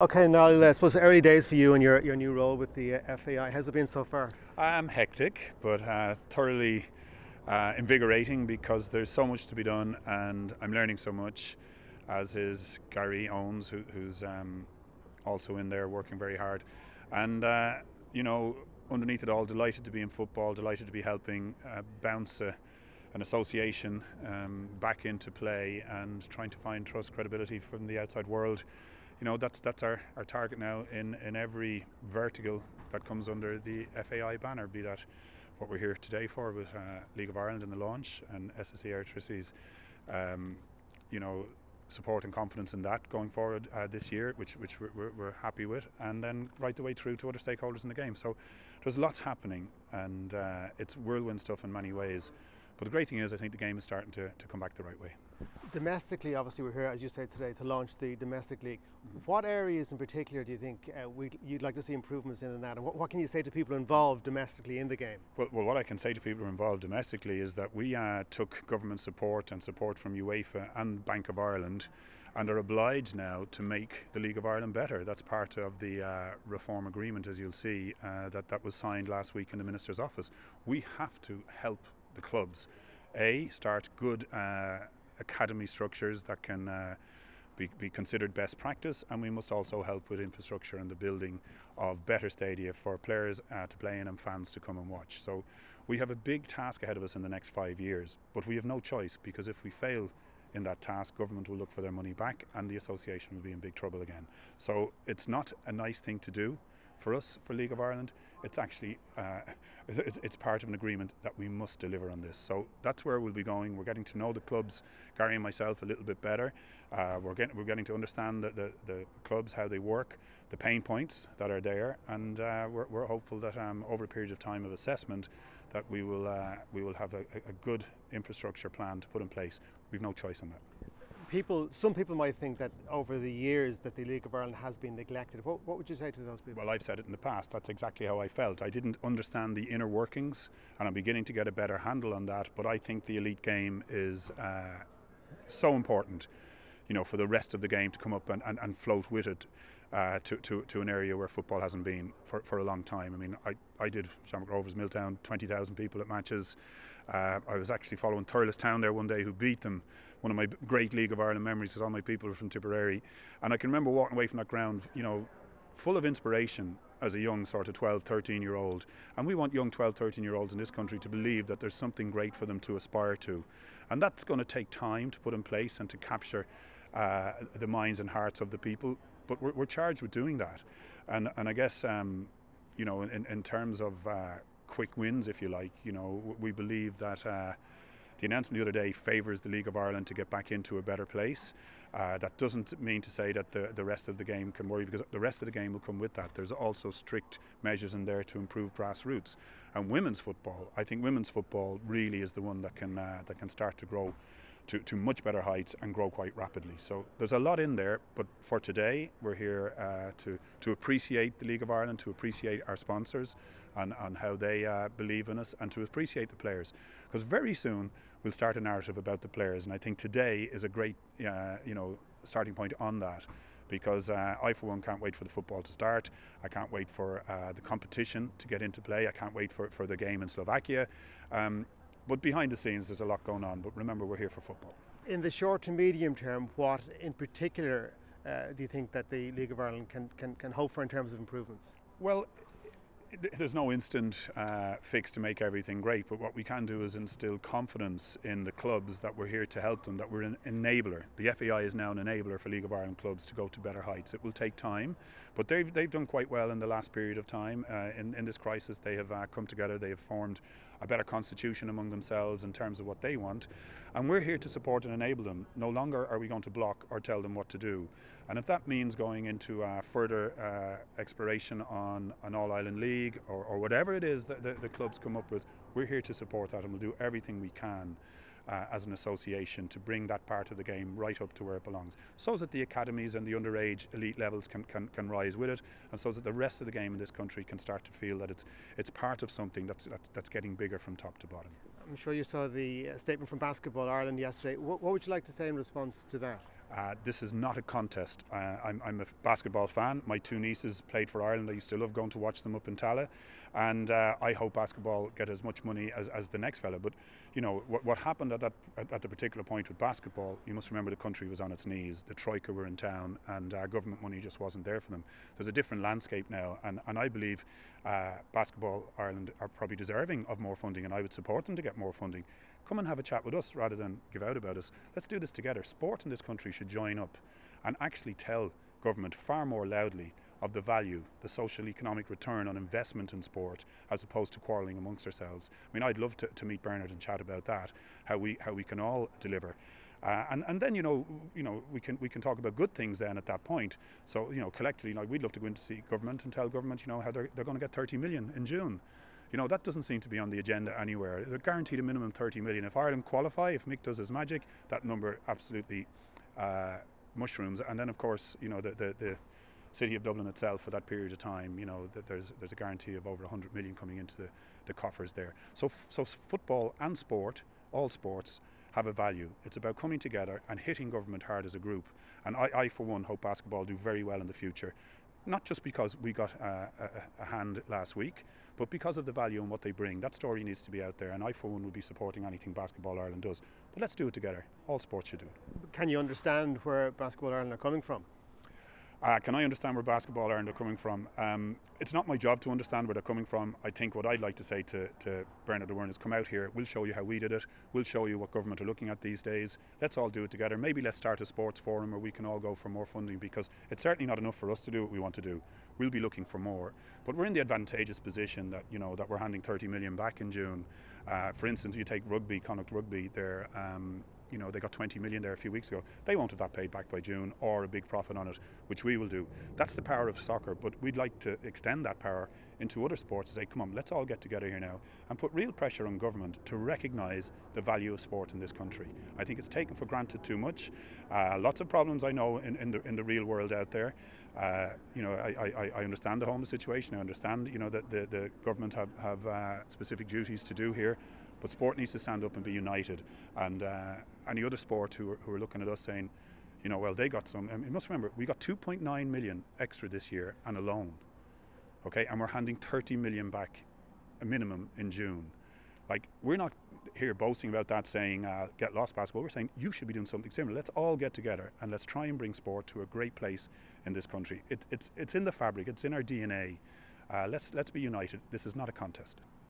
Okay, now I suppose early days for you and your, your new role with the uh, FAI. How's it been so far? I'm hectic, but uh, thoroughly uh, invigorating because there's so much to be done and I'm learning so much, as is Gary Owens, who, who's um, also in there working very hard. And, uh, you know, underneath it all, delighted to be in football, delighted to be helping uh, bounce an association um, back into play and trying to find trust, credibility from the outside world you know that's that's our, our target now in, in every vertical that comes under the FAI banner, be that what we're here today for with uh, League of Ireland in the launch and SSE Airtricity's um, you know support and confidence in that going forward uh, this year, which which we're, we're, happy with, and then right the way through to other stakeholders in the game. So there's lots happening, and uh, it's whirlwind stuff in many ways. But the great thing is, I think the game is starting to, to come back the right way. Domestically, obviously, we're here, as you said today, to launch the domestic league. Mm-hmm. What areas in particular do you think uh, you'd like to see improvements in, in that? And what, what, can you say to people involved domestically in the game? Well, well what I can say to people involved domestically is that we uh, took government support and support from UEFA and Bank of Ireland and are obliged now to make the League of Ireland better. That's part of the uh, reform agreement, as you'll see, uh, that, that was signed last week in the Minister's office. We have to help the clubs. A, start good uh, academy structures that can uh, be, be, considered best practice, and we must also help with infrastructure and the building of better stadia for players uh, to play in and fans to come and watch. So we have a big task ahead of us in the next five years, but we have no choice because if we fail in that task, government will look for their money back and the association will be in big trouble again. So it's not a nice thing to do for us, for League of Ireland, it's actually uh, it's, it's, part of an agreement that we must deliver on this. So that's where we'll be going. We're getting to know the clubs, Gary and myself, a little bit better. Uh, we're getting we're getting to understand the, the, the, clubs, how they work, the pain points that are there, and uh, we're, we're, hopeful that um, over a period of time of assessment, that we will uh, we will have a, a good infrastructure plan to put in place. We've no choice on that people, some people might think that over the years that the League of Ireland has been neglected. What, what would you say to those people? Well, I've said it in the past. That's exactly how I felt. I didn't understand the inner workings, and I'm beginning to get a better handle on that. But I think the elite game is uh, so important, you know, for the rest of the game to come up and, and, and float with it. Uh, to, to, to an area where football hasn't been for, for a long time. I mean, I, I did Shamrock Rovers Milltown, 20,000 people at matches. Uh, I was actually following Thurles Town there one day who beat them. One of my great League of Ireland memories is all my people are from Tipperary. And I can remember walking away from that ground, you know, full of inspiration as a young sort of 12, 13 year old. And we want young 12, 13 year olds in this country to believe that there's something great for them to aspire to. And that's going to take time to put in place and to capture uh, the minds and hearts of the people but we're, we're charged with doing that. And, and I guess, um, you know, in, in terms of uh, quick wins, if you like, you know, we believe that uh, the announcement the other day favours the League of Ireland to get back into a better place. Uh, that doesn't mean to say that the, the rest of the game can worry because the rest of the game will come with that. There's also strict measures in there to improve grassroots. And women's football, I think women's football really is the one that can uh, that can start to grow to, to much better heights and grow quite rapidly. So there's a lot in there, but for today, we're here uh, to, to appreciate the League of Ireland, to appreciate our sponsors and, and how they uh, believe in us, and to appreciate the players. Because very soon we'll start a narrative about the players, and I think today is a great uh, you know, starting point on that because uh, I, for one, can't wait for the football to start. I can't wait for uh, the competition to get into play. I can't wait for, for the game in Slovakia. Um, but behind the scenes, there's a lot going on. But remember, we're here for football. In the short to medium term, what in particular uh, do you think that the League of Ireland can, can, can hope for in terms of improvements? Well, there's no instant uh, fix to make everything great, but what we can do is instill confidence in the clubs that we're here to help them, that we're an enabler. The FAI is now an enabler for League of Ireland clubs to go to better heights. It will take time, but they've, they've done quite well in the last period of time. Uh, in, in this crisis, they have uh, come together, they have formed a better constitution among themselves in terms of what they want, and we're here to support and enable them. No longer are we going to block or tell them what to do. And if that means going into uh, further uh, exploration on an All Ireland League or, or whatever it is that the, the, clubs come up with, we're here to support that and we'll do everything we can. Uh, as an association to bring that part of the game right up to where it belongs so that the academies and the underage elite levels can, can, can rise with it and so that the rest of the game in this country can start to feel that it's it's part of something that's that's, that's getting bigger from top to bottom. I'm sure you saw the uh, statement from Basketball Ireland yesterday. What, what would you like to say in response to that? Uh, this is not a contest. Uh, I'm, I'm, a basketball fan. My two nieces played for Ireland. I used to love going to watch them up in Tallaght. And uh, I hope basketball get as much money as, as the next fella. But, you know, what, what happened at that at, at, the particular point with basketball, you must remember the country was on its knees. The Troika were in town and uh, government money just wasn't there for them. There's a different landscape now. And, and I believe uh, Basketball Ireland are probably deserving of more funding and I would support them to get more funding come and have a chat with us rather than give out about us. Let's do this together. Sport in this country should join up and actually tell government far more loudly of the value, the social economic return on investment in sport, as opposed to quarrelling amongst ourselves. I mean, I'd love to, to meet Bernard and chat about that, how we how we can all deliver. Uh, and, and then you know you know we can we can talk about good things then at that point. So you know collectively, know, we'd love to go in to see government and tell government you know how they're, they're going to get 30 million in June. You know, that doesn't seem to be on the agenda anywhere. They're guaranteed a minimum 30 million. If Ireland qualify, if Mick does his magic, that number absolutely uh, mushrooms. And then, of course, you know, the, the, the city of Dublin itself for that period of time, you know, that there's there's a guarantee of over 100 million coming into the, the coffers there. So, so football and sport, all sports, have a value. It's about coming together and hitting government hard as a group. And I, I for one, hope basketball do very well in the future not just because we got uh, a, a, hand last week, but because of the value and what they bring. That story needs to be out there, and I, for one, will be supporting anything Basketball Ireland does. But let's do it together. All sports should do it. Can you understand where Basketball Ireland are coming from? Uh, can I understand where Basketball Ireland are coming from? Um, it's not my job to understand where they're coming from. I think what I'd like to say to, to Bernard O'Byrne is come out here, we'll show you how we did it, we'll show you what government are looking at these days. Let's all do it together. Maybe let's start a sports forum where we can all go for more funding because it's certainly not enough for us to do what we want to do. We'll be looking for more. But we're in the advantageous position that, you know, that we're handing 30 million back in June. Uh, for instance, you take rugby, Connacht Rugby, they're um, you know, they got 20 million there a few weeks ago. They won't have that paid back by June or a big profit on it, which we will do. That's the power of soccer, but we'd like to extend that power into other sports and say, come on, let's all get together here now and put real pressure on government to recognise the value of sport in this country. I think it's taken for granted too much. Uh, lots of problems I know in, in, the, in the real world out there. Uh, you know, I, I, I, understand the homeless situation. I understand, you know, that the, the government have, have uh, specific duties to do here. But sport needs to stand up and be united. And uh, any other sport who are, who are looking at us saying, you know, well, they got some. I mean, you must remember, we got 2.9 million extra this year and alone. Okay, and we're handing 30 million back, a minimum in June. Like, we're not here boasting about that, saying uh, get lost basketball. We're saying you should be doing something similar. Let's all get together and let's try and bring sport to a great place in this country. It, it's it's in the fabric. It's in our DNA. Uh, let's let's be united. This is not a contest.